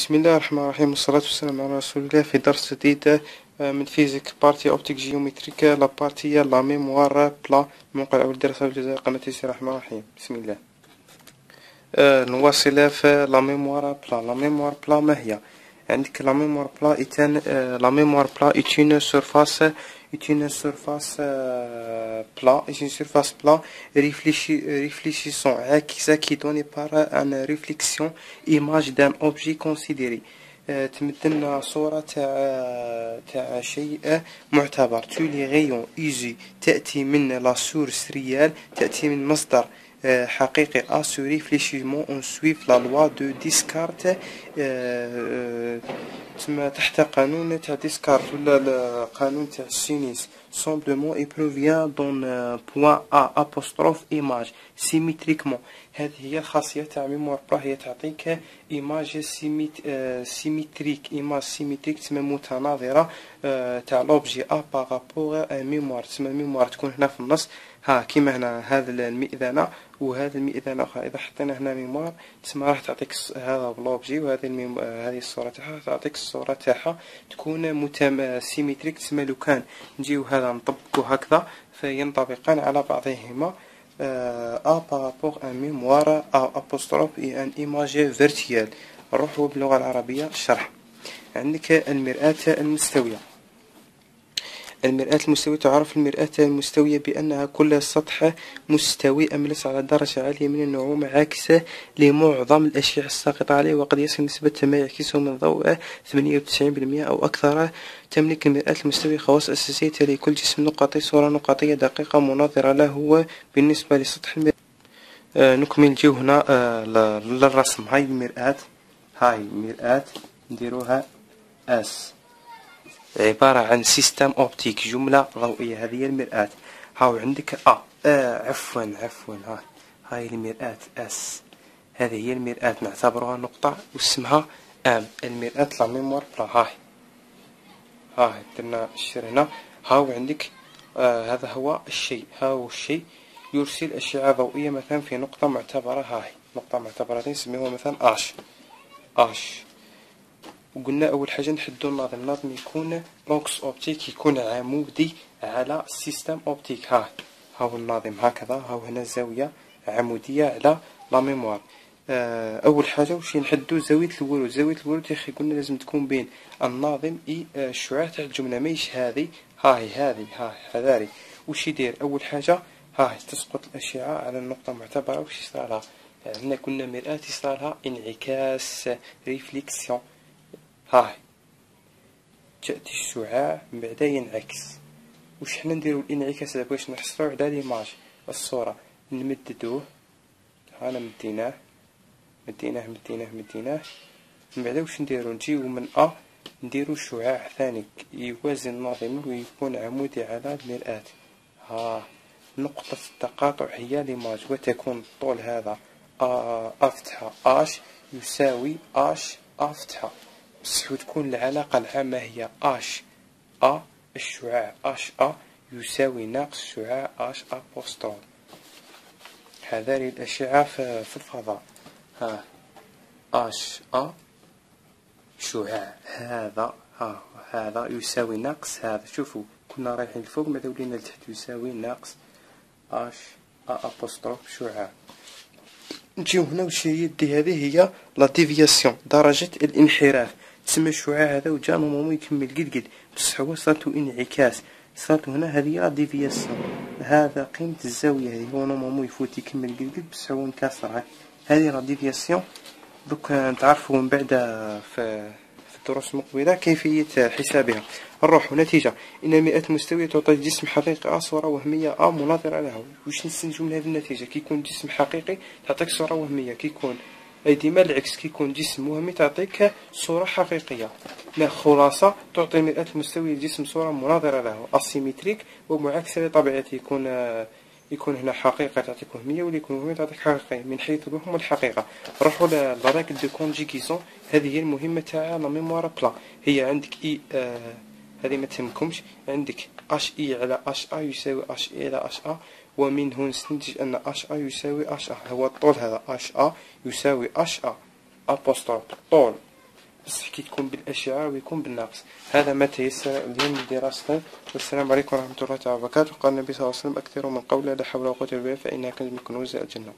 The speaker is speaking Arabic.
بسم الله الرحمن الرحيم والصلاة والسلام على رسول الله في درس جديد من physique partie optique géométrique la partie le miroir plan موقع أول درس الجزائر قناة تيسير الرحمن الرحيم بسم الله نواصل في le miroir plan le miroir plan ما هي عندك le miroir plan étant le miroir plan une surface est une surface euh, plat est une surface plat réfléchi, réfléchissant عاكسة qui donnée par une réflexion image d'un objet considéré آه، تمثلنا صورة تاع تاع شيء معتبر تو لي غيون ايجي تأتي من لا سورس ريال تأتي من مصدر آه، حقيقي ا سو ريفليشيمون اون سويف لا لوا دو ديسكارت تسمى تحت قانون تاع ديسكارت ولا القانون تاع السينيس سومبلومون اي بروفيان دون بوان ا ابوستروف ايماج سيميتريكمون هذه هي الخاصية تاع miroir plan هي تعطيك image symét symétrique image symétrique تسمى متناظرة آه، تاع l'objet à par rapport miroir تسمى miroir تكون هنا في النص ها كيما هنا هذا المئذنة وهذا المئذنة أخرى. إذا حطينا هنا miroir تسمى راح تعطيك هذا ب l'objet وهذه الميم... هذه الصورة تاعها تعطيك الصورة تاعها تكون متم symétrique تسمى لو كان نجيو هذا نطبقو هكذا فينطبقان على بعضهما. A par rapport un miroir A apostrophe est une image virtuelle نروحو باللغة العربية الشرح عندك المرآة المستوية. المرآة المستوية تعرف المرآة المستوية بأنها كل سطح مستوي أملس على درجة عالية من النعومة عاكسة لمعظم الأشعة الساقطة عليه. وقد يصل نسبة ما يعكسه من الضوء 98% أو أكثر. تملك المرآة المستوية خواص أساسية لكل جسم نقطي صورة نقطية دقيقة مناظرة له بالنسبة لسطح المرآة. آه نكمل نجيو هنا آه للرسم. هاي المرآة هاي المرآة نديروها S عبارة عن système optique جملة ضوئية. هذه هي المرآة. هاو عندك؟ ا آه عفوا عفوا. هاي هاي المرآة S هذه هي المرآة. نعتبرها نقطة واسمها M المرآة le miroir plan. هاي. هاي درنا الشيء هنا هاو عندك؟ آه هذا هو الشيء. هاو الشيء يرسل أشعة ضوئية مثلا في نقطة معتبرة هاي. نقطة معتبرة نسميها مثلا H. H. وقلنا أول حاجة نحدو النظم النظم يكون axe optique يكون عمودي على ال système optique ها هاو النظم هكذا هاو هنا زاوية عمودية على le miroir آه، أول حاجة واش نحدو زاوية الورود. زاوية الورود يا أخي قلنا لازم تكون بين الناظم اي آه، الشعاع تاع الجملة ماهيش هذه هاي هذه هاي هذاري واش يدير؟ أول حاجة هاي تسقط الأشعة على النقطه المعتبره واش يصرالها عندنا قلنا مرآة يصرالها انعكاس réflexion هاي. تأتي الشعاع من بعد ينعكس. وش حنا نديرو الانعكاس هذا باش نحصلو على ليماج الصورة. نمددوه. هانا مديناه. مديناه مديناه مديناه. من بعد واش نديرو؟ نجيو من أ نديرو شعاع ثاني. يوازن الناظم ويكون عمودي على المرآة ها. نقطة التقاطع هي ليماج وتكون الطول هذا أ أفتحة. أش يساوي أش أفتحة. تكون العلاقة العامة هي H A الشعاع H A يساوي ناقص شعاع H A apostrophe هذه الأشعة في الفضاء. ها H A شعاع. هذا ها هذا يساوي ناقص هذا. شوفوا كنا رايحين لفوق ماذا ولينا لتحت؟ يساوي ناقص H A apostrophe شعاع. نجيو هنا وش هي D هذه؟ هي la déviation درجة الانحراف. تسمى الشعاع هذا وجا normalement يكمل قد قد. بصح هو صارتو انعكاس. صارتو هنا هذه la déviation هذا قيمة الزاوية هذه. هو normalement يفوت يكمل قد قد بصح هو انكسر. هذه la déviation. دوك نتعرفوا من بعد في الدروس المقبلة كيفية حسابها. نروح نتيجة. إن المرآة المستوية تعطي جسم حقيقي أ صورة وهمية أ مناظرة له واش نستنتجو من هذه النتيجة؟ كي يكون جسم حقيقي تعطيك صورة وهمية. كي يكون أي ديما العكس كي يكون جسم وهمي تعطيك صورة حقيقية. لا خلاصة تعطي المرآة المستوية الجسم صورة مناظرة له symétrique ومعاكسة لطبيعته يكون يكون هنا حقيقة تعطيك وهمية واللي يكون وهمية تعطيك حقيقية من حيث الوهم والحقيقة نروحو la règle de conjugaison هذه هي المهمة تاع le miroir plan هي عندك إي آه هذه ما تهمكمش. عندك أش إي على أش أ يساوي أش إي على أش أ ومنه نستنتج أن أش أ يساوي أش أ. هو الطول هذا أش أ يساوي أش أ. أبوستروف طول. بصح كي تكون بالأشعة ويكون بالناقص هذا ما تيسر اليوم دراسته والسلام عليكم ورحمة الله تعالى وبركاته. قال النبي صلى الله عليه وسلم أكثر من قول لا حول ولا قوة إلا بالله فإنها كنز من كنوز الجنة.